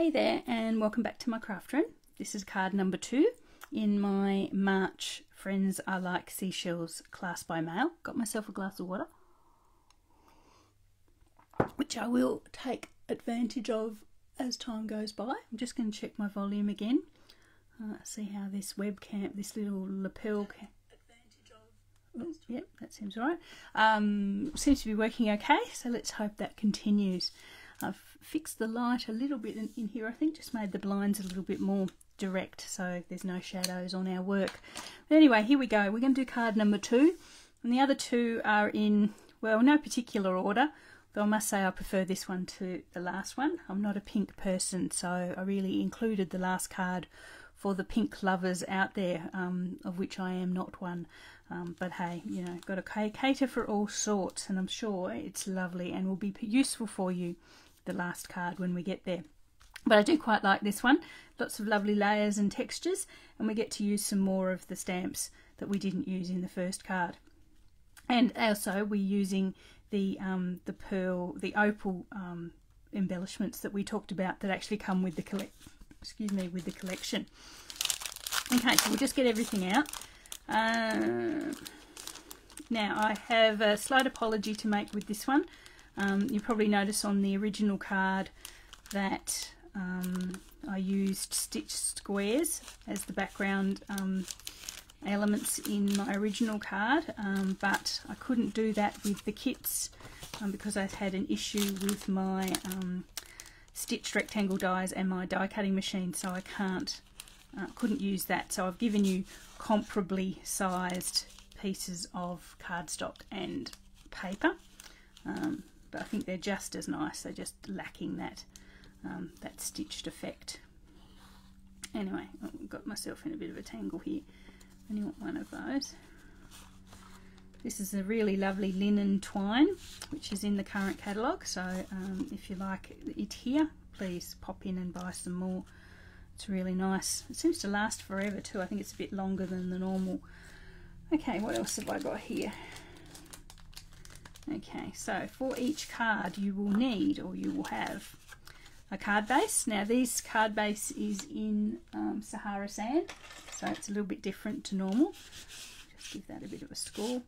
Hey there and welcome back to my craft room. This is card number two in my March Friends Are Like Seashells class by mail. Got myself a glass of water, which I will take advantage of as time goes by. I'm just going to check my volume again. Uh, see how this webcam, this little lapel cam, Oh, yep, that seems right. Um, seems to be working okay, so let's hope that continues. I've fixed the light a little bit in, in, here, I think, just made the blinds a little bit more direct so there's no shadows on our work. But anyway, here we go. We're going to do card number two, and the other two are in, well, no particular order, though I must say I prefer this one to the last one. I'm not a pink person, so I really included the last card for the pink lovers out there, um, of which I am not one. Um, but hey, you know, got to cater for all sorts, and I'm sure it's lovely and will be useful for you, the last card, when we get there. But I do quite like this one. Lots of lovely layers and textures, and we get to use some more of the stamps that we didn't use in the first card. And also, we're using the um, the pearl, the opal um, embellishments that we talked about that actually come with the collect excuse me, with the collection. Okay, so we'll just get everything out. Uh, now, I have a slight apology to make with this one. Um, you probably notice on the original card that um, I used stitched squares as the background um, elements in my original card, um, but I couldn't do that with the kits um, because I've had an issue with my stitched rectangle dies and my die cutting machine so I can't uh, couldn't use that. So I've given you comparably sized pieces of cardstock and paper um, but I think they're just as nice they're just lacking that um, that stitched effect anyway I've got myself in a bit of a tangle here I only want one of those this is a really lovely linen twine, which is in the current catalogue. So um, if you like it here, please pop in and buy some more. It's really nice. It seems to last forever too. I think it's a bit longer than the normal. Okay, what else have I got here? Okay, so for each card you will need or you will have a card base. Now this card base is in um, Sahara sand, so it's a little bit different to normal Just give that a bit of a score.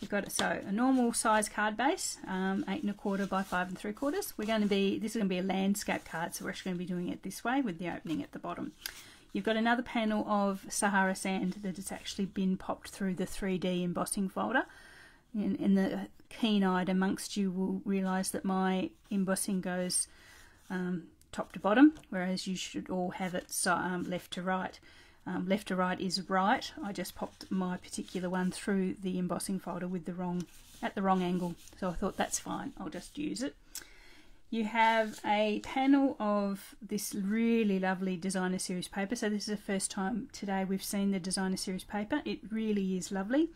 We've got so a normal size card base, um, eight and a quarter by five and three quarters. We're going to be this is going to be a landscape card, so we're actually going to be doing it this way with the opening at the bottom. You've got another panel of Sahara sand that has actually been popped through the 3D embossing folder. And, the keen-eyed amongst you will realise that my embossing goes um, top to bottom, whereas you should all have it so, um, left to right um, left to right is right. I just popped my particular one through the embossing folder with the wrong at the wrong angle. So I thought that's fine. I'll just use it. You have a panel of this really lovely designer series paper. So this is the first time today we've seen the designer series paper. It really is lovely.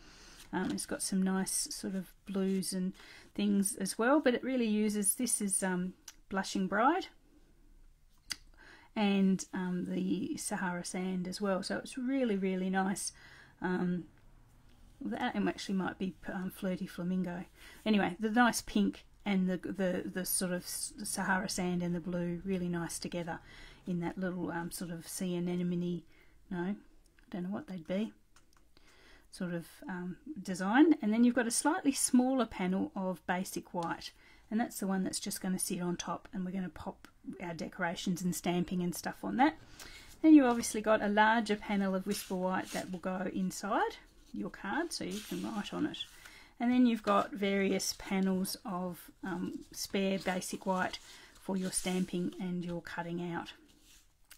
Um, it's got some nice sort of blues and things as well, but it really uses, this is um, Blushing Bride, and um, the Sahara sand as well. So it's really, really nice. Um, that actually might be um, Flirty Flamingo. Anyway, the nice pink and the, the, the sort of Sahara sand and the blue really nice together in that little um, sort of sea anemone, no, I don't know what they'd be, sort of um, design. And then you've got a slightly smaller panel of basic white and that's the one that's just going to sit on top and we're going to pop our decorations and stamping and stuff on that. Then you've obviously got a larger panel of Whisper White that will go inside your card so you can write on it. And then you've got various panels of um, spare basic white for your stamping and your cutting out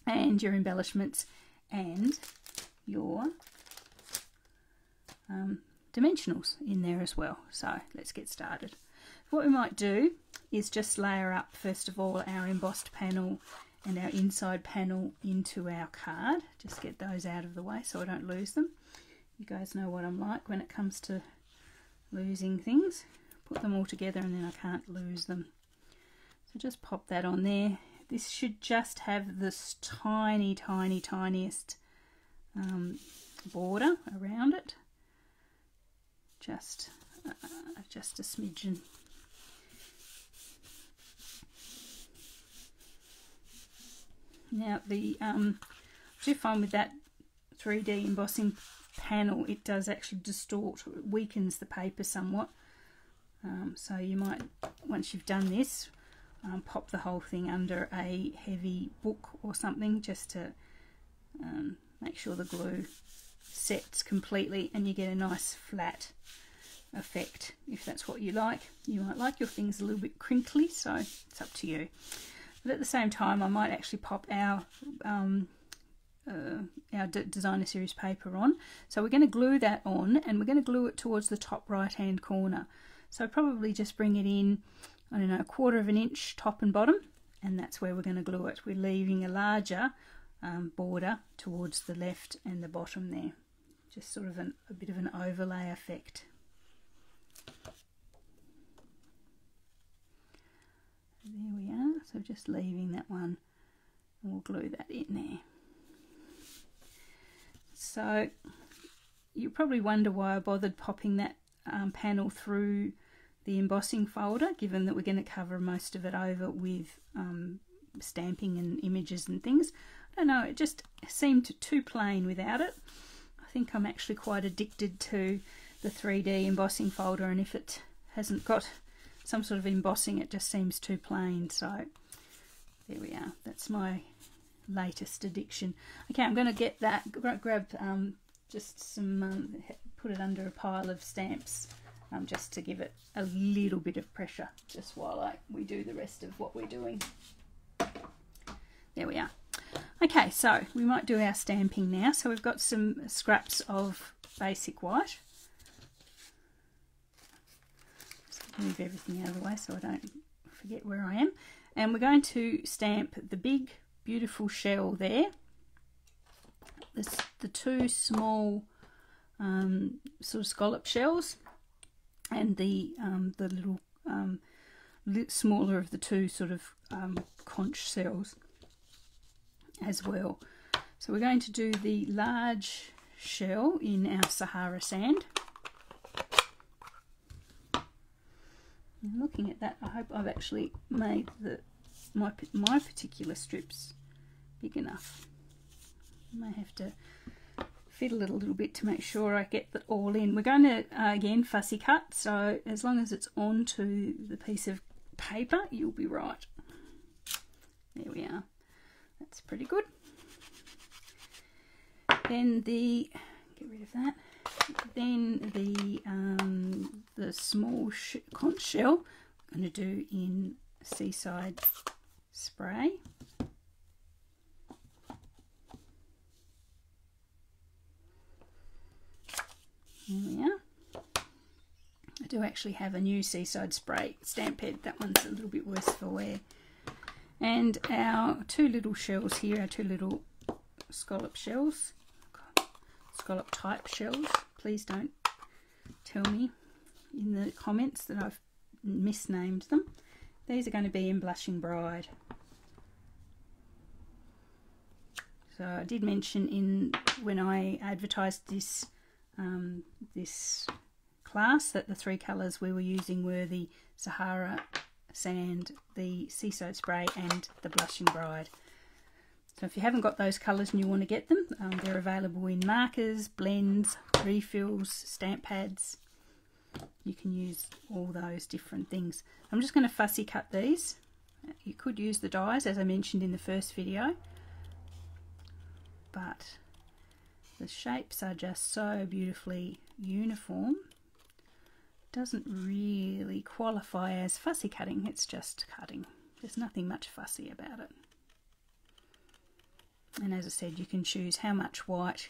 and your embellishments and your um, dimensionals in there as well. So let's get started. What we might do is just layer up first of all our embossed panel and our inside panel into our card. Just get those out of the way so I don't lose them. You guys know what I'm like when it comes to losing things. Put them all together and then I can't lose them. So just pop that on there. This should just have this tiny, tiny, tiniest um, border around it. Just, uh, just a smidgen Now the um, do find with that 3D embossing panel it does actually distort, it weakens the paper somewhat. Um, so you might, once you've done this, um, pop the whole thing under a heavy book or something just to um, make sure the glue sets completely and you get a nice flat effect if that's what you like. You might like your things a little bit crinkly, so it's up to you. But at the same time, I might actually pop our um, uh, our designer series paper on. So we're going to glue that on and we're going to glue it towards the top right hand corner. So probably just bring it in, I don't know, a quarter of an inch top and bottom and that's where we're going to glue it. We're leaving a larger um, border towards the left and the bottom there. Just sort of an, a bit of an overlay effect. There we are, so just leaving that one and we'll glue that in there. So you probably wonder why I bothered popping that um, panel through the embossing folder, given that we're going to cover most of it over with um, stamping and images and things. I don't know, it just seemed too plain without it. I think I'm actually quite addicted to the 3D embossing folder and if it hasn't got some sort of embossing it just seems too plain. So there we are. That's my latest addiction. Okay I'm going to get that grab um, just some um, put it under a pile of stamps um, just to give it a little bit of pressure just while I, we do the rest of what we're doing. There we are okay so we might do our stamping now so we've got some scraps of basic white move everything out of the way so I don't forget where I am. And we're going to stamp the big, beautiful shell there. This, the two small um, sort of scallop shells and the, um, the little um, smaller of the two sort of um, conch shells as well. So we're going to do the large shell in our Sahara sand. looking at that, I hope I've actually made the my, my particular strips big enough. I may have to fiddle it a little bit to make sure I get that all in. We're going to, uh, again, fussy cut, so as long as it's onto the piece of paper, you'll be right. There we are. That's pretty good. Then the, get rid of that. Then the um, the small conch shell I'm going to do in Seaside Spray. There we are. I do actually have a new Seaside Spray stamp head. That one's a little bit worse for wear. And our two little shells here, our two little scallop shells, scallop type shells please don't tell me in the comments that I've misnamed them. These are going to be in Blushing Bride. So I did mention in when I advertised this um, this class that the three colours we were using were the Sahara Sand, the Seaside Spray and the Blushing Bride. So if you haven't got those colours and you want to get them, um, they're available in markers, blends, refills, stamp pads. You can use all those different things. I'm just going to fussy cut these. You could use the dies as I mentioned in the first video. But the shapes are just so beautifully uniform. Doesn't really qualify as fussy cutting, it's just cutting. There's nothing much fussy about it and as I said you can choose how much white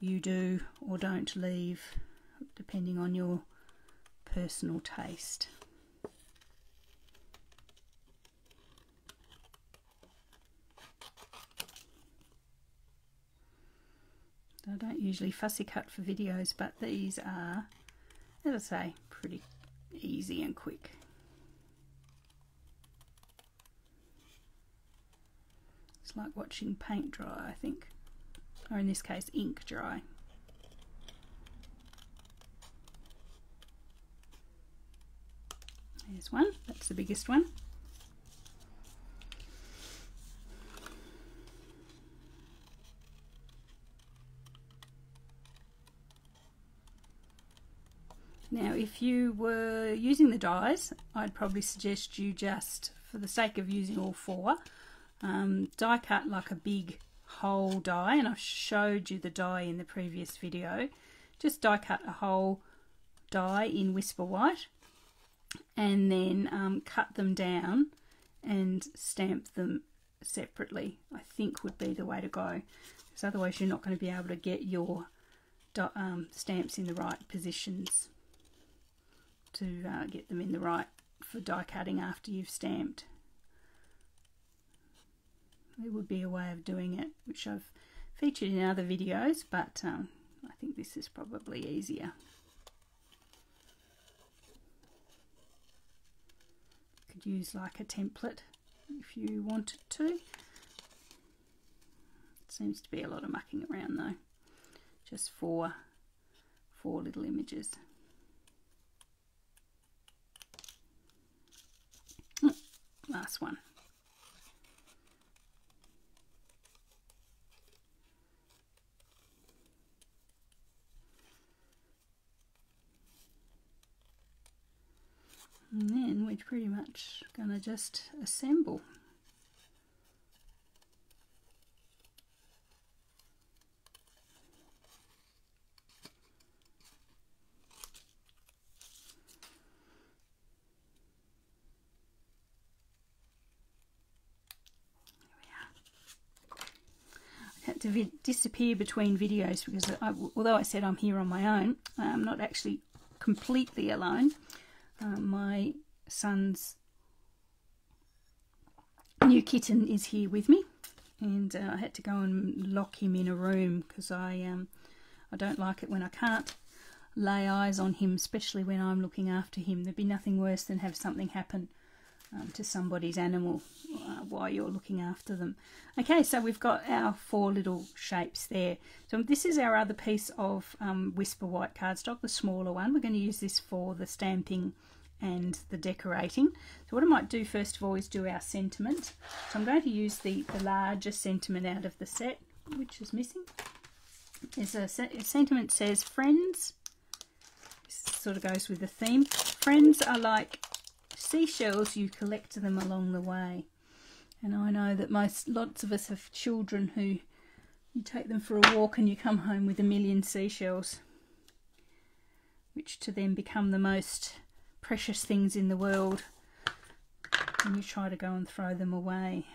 you do or don't leave depending on your personal taste. I don't usually fussy cut for videos but these are as I say pretty easy and quick. It's like watching paint dry, I think. Or in this case, ink dry. There's one, that's the biggest one. Now if you were using the dies, I'd probably suggest you just, for the sake of using all four, um, die cut like a big whole die. And I showed you the die in the previous video. Just die cut a whole die in Whisper White and then um, cut them down and stamp them separately I think would be the way to go. Because otherwise you're not going to be able to get your um, stamps in the right positions to uh, get them in the right for die cutting after you've stamped. There would be a way of doing it which I've featured in other videos but um, I think this is probably easier. You could use like a template if you wanted to. It seems to be a lot of mucking around though. Just four, four little images. Last one. and then we're pretty much going to just assemble had to disappear between videos because I, although I said I'm here on my own, I'm not actually completely alone. Uh, my son's new kitten is here with me and uh, I had to go and lock him in a room because I um, I don't like it when I can't lay eyes on him especially when I'm looking after him. There'd be nothing worse than have something happen um, to somebody's animal uh, while you're looking after them okay so we've got our four little shapes there so this is our other piece of um, Whisper White cardstock the smaller one we're going to use this for the stamping and the decorating. So what I might do first of all is do our sentiment. So I'm going to use the, the larger sentiment out of the set, which is missing. There's a, a sentiment says, friends, this sort of goes with the theme. Friends are like seashells, you collect them along the way. And I know that most lots of us have children who you take them for a walk and you come home with a million seashells, which to them become the most precious things in the world and you try to go and throw them away.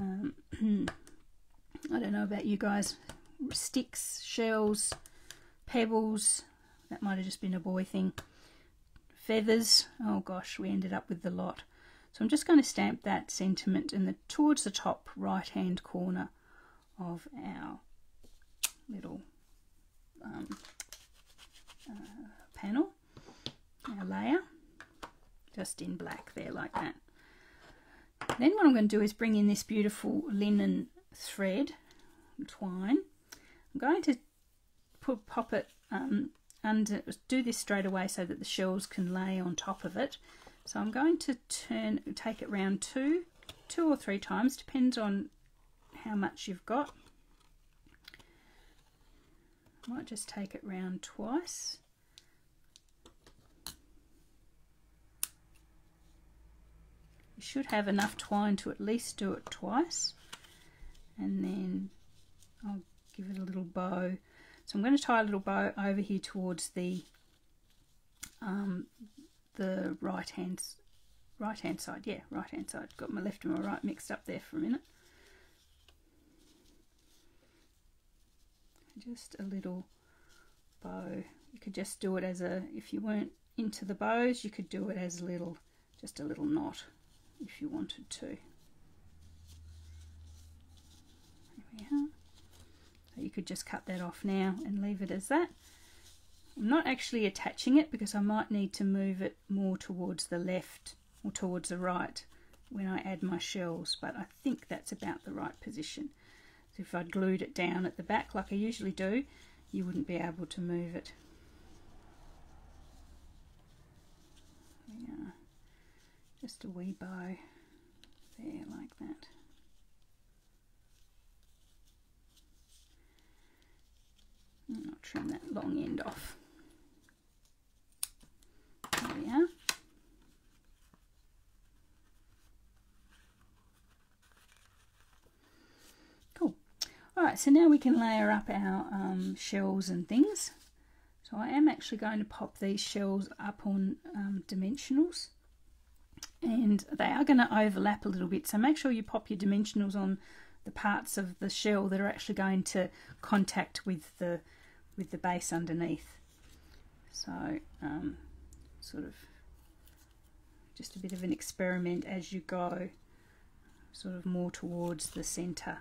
Um, I don't know about you guys. Sticks, shells, pebbles. That might have just been a boy thing. Feathers. Oh gosh, we ended up with the lot. So I'm just going to stamp that sentiment in the towards the top right hand corner of our little um, uh, panel our layer just in black there like that. Then what I'm going to do is bring in this beautiful linen thread, twine. I'm going to put pop it um, under, uh, do this straight away so that the shells can lay on top of it. So I'm going to turn, take it round two, two or three times, depends on how much you've got. I might just take it round twice. You should have enough twine to at least do it twice. And then I'll give it a little bow. So I'm going to tie a little bow over here towards the um, the right hand right hand side. Yeah, right hand side. Got my left and my right mixed up there for a minute. Just a little bow. You could just do it as a, if you weren't into the bows, you could do it as a little, just a little knot if you wanted to. There we are. You could just cut that off now and leave it as that. I'm not actually attaching it because I might need to move it more towards the left or towards the right when I add my shells, but I think that's about the right position. So if I'd glued it down at the back like I usually do, you wouldn't be able to move it. Yeah just a wee bow there like that. long end off. There we are. Cool. Alright, so now we can layer up our um, shells and things. So I am actually going to pop these shells up on um, dimensionals and they are going to overlap a little bit so make sure you pop your dimensionals on the parts of the shell that are actually going to contact with the with the base underneath. So um, sort of just a bit of an experiment as you go, sort of more towards the centre,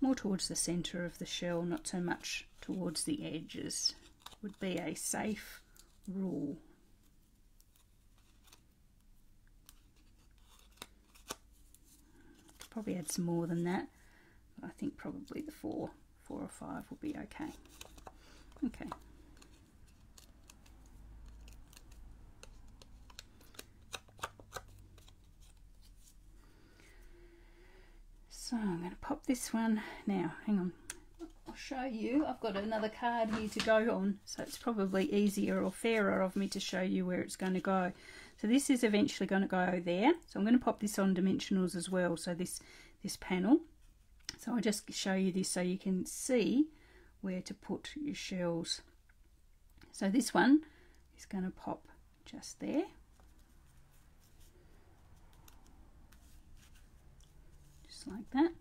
more towards the centre of the shell, not so much towards the edges, would be a safe rule. Probably add some more than that. but I think probably the four, four or five will be okay. Okay. So I'm going to pop this one now. Hang on. I'll show you. I've got another card here to go on, so it's probably easier or fairer of me to show you where it's going to go. So this is eventually going to go there. So I'm going to pop this on dimensionals as well. So this, this panel. So I'll just show you this so you can see where to put your shells. So this one is going to pop just there. Just like that.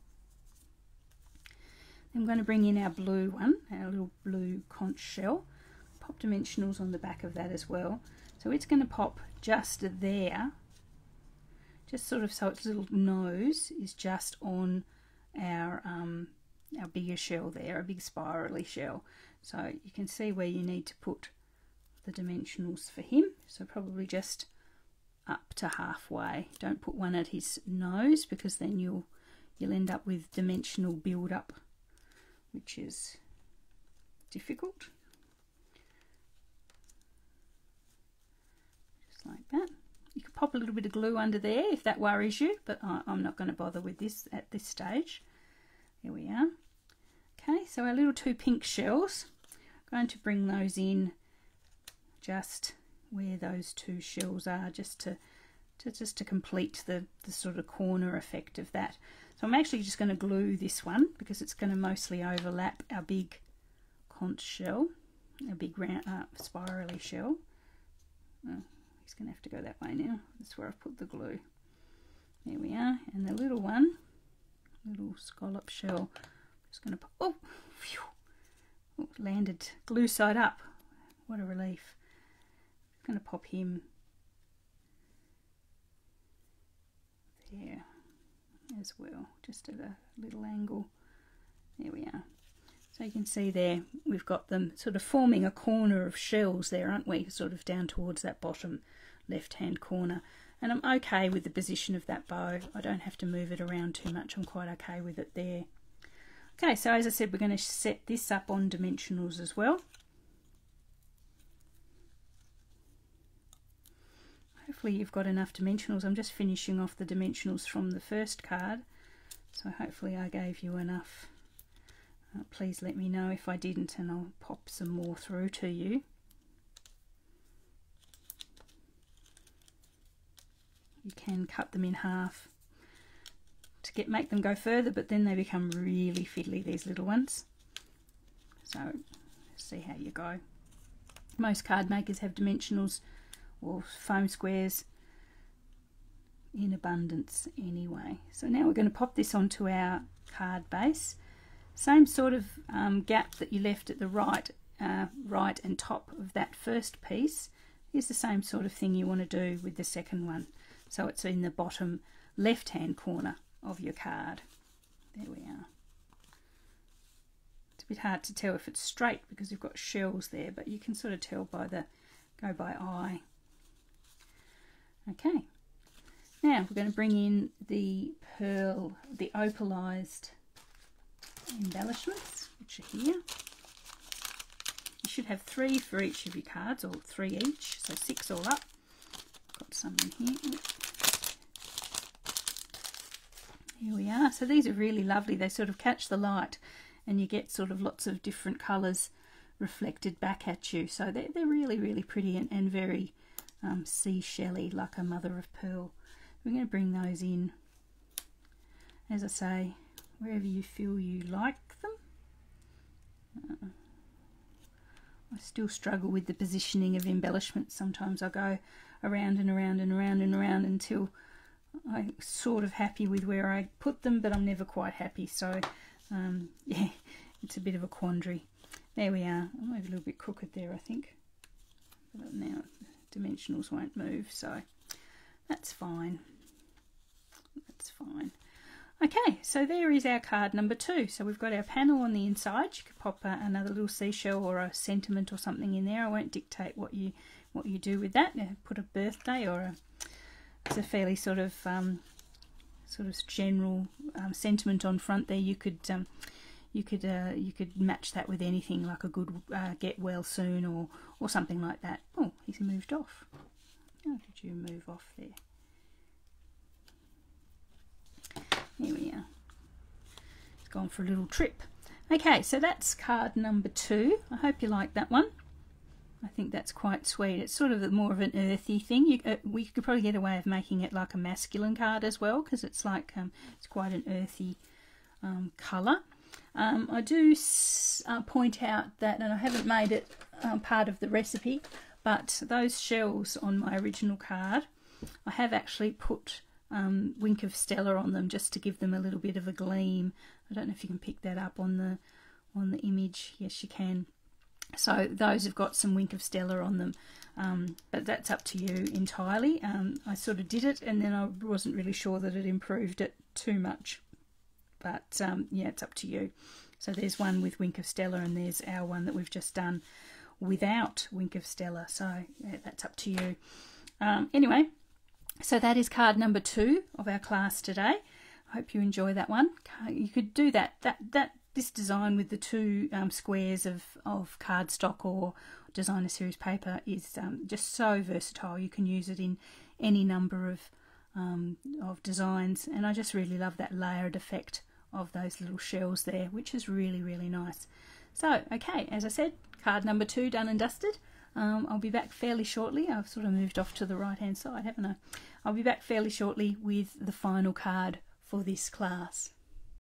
I'm going to bring in our blue one, our little blue conch shell. Pop dimensionals on the back of that as well. So it's going to pop just there, just sort of so its little nose is just on our um, our bigger shell there, a big spirally shell. So you can see where you need to put the dimensionals for him. So probably just up to halfway. Don't put one at his nose because then you'll you'll end up with dimensional build up, which is difficult. Just like that. You could pop a little bit of glue under there if that worries you, but I'm not going to bother with this at this stage. Here we are. Okay, so our little two pink shells, I'm going to bring those in just where those two shells are, just to, to just to complete the, the sort of corner effect of that. So I'm actually just going to glue this one because it's going to mostly overlap our big conch shell, our big round, uh, spirally shell. Oh, He's going to have to go that way now. That's where I've put the glue. There we are. And the little one, little scallop shell, just going to oh, phew, oh, landed glue side up. What a relief. I'm going to pop him there as well, just at a little angle. There we are. So you can see there, we've got them sort of forming a corner of shells there, aren't we? Sort of down towards that bottom left hand corner. And I'm okay with the position of that bow. I don't have to move it around too much. I'm quite okay with it there. Okay, so as I said, we're going to set this up on dimensionals as well. Hopefully you've got enough dimensionals. I'm just finishing off the dimensionals from the first card. So hopefully I gave you enough. Uh, please let me know if I didn't and I'll pop some more through to you. You can cut them in half to get make them go further, but then they become really fiddly, these little ones. So see how you go. Most card makers have dimensionals or foam squares in abundance anyway. So now we're going to pop this onto our card base same sort of um, gap that you left at the right, uh, right and top of that first piece is the same sort of thing you want to do with the second one. So it's in the bottom left hand corner of your card. There we are. It's a bit hard to tell if it's straight because you've got shells there, but you can sort of tell by the, go by eye. Okay, now we're going to bring in the pearl, the opalized embellishments, which are here. You should have three for each of your cards, or three each, so six all up. Got some in here. Here we are. So these are really lovely. They sort of catch the light and you get sort of lots of different colours reflected back at you. So they're, they're really, really pretty and, and very um, seashelly, like a mother of pearl. We're going to bring those in, as I say, wherever you feel you like them. Uh, I still struggle with the positioning of embellishments. Sometimes I go around and around and around and around until I'm sort of happy with where I put them, but I'm never quite happy. So, um, yeah, it's a bit of a quandary. There we are. I'm a little bit crooked there, I think. But now dimensionals won't move, so that's fine. That's fine. Okay, so there is our card number two. So we've got our panel on the inside. You could pop uh, another little seashell or a sentiment or something in there. I won't dictate what you what you do with that. Put a birthday or a it's a fairly sort of um, sort of general um, sentiment on front there. You could um, you could uh, you could match that with anything like a good uh, get well soon or or something like that. Oh, he's moved off. How did you move off there? Here we are. It's gone for a little trip. Okay, so that's card number two. I hope you like that one. I think that's quite sweet. It's sort of more of an earthy thing. You, uh, we could probably get away of making it like a masculine card as well because it's like um, it's quite an earthy um, colour. Um, I do uh, point out that, and I haven't made it um, part of the recipe, but those shells on my original card, I have actually put um, Wink of Stella on them just to give them a little bit of a gleam. I don't know if you can pick that up on the on the image. Yes, you can. So those have got some Wink of Stella on them, um, but that's up to you entirely. Um, I sort of did it and then I wasn't really sure that it improved it too much. But um, yeah, it's up to you. So there's one with Wink of Stella and there's our one that we've just done without Wink of Stella. So yeah, that's up to you. Um, anyway, so that is card number two of our class today. I hope you enjoy that one. You could do that that that this design with the two um, squares of of cardstock or designer series paper is um, just so versatile. You can use it in any number of um, of designs, and I just really love that layered effect of those little shells there, which is really really nice. So okay, as I said, card number two done and dusted. Um, I'll be back fairly shortly. I've sort of moved off to the right hand side, haven't I? I'll be back fairly shortly with the final card for this class.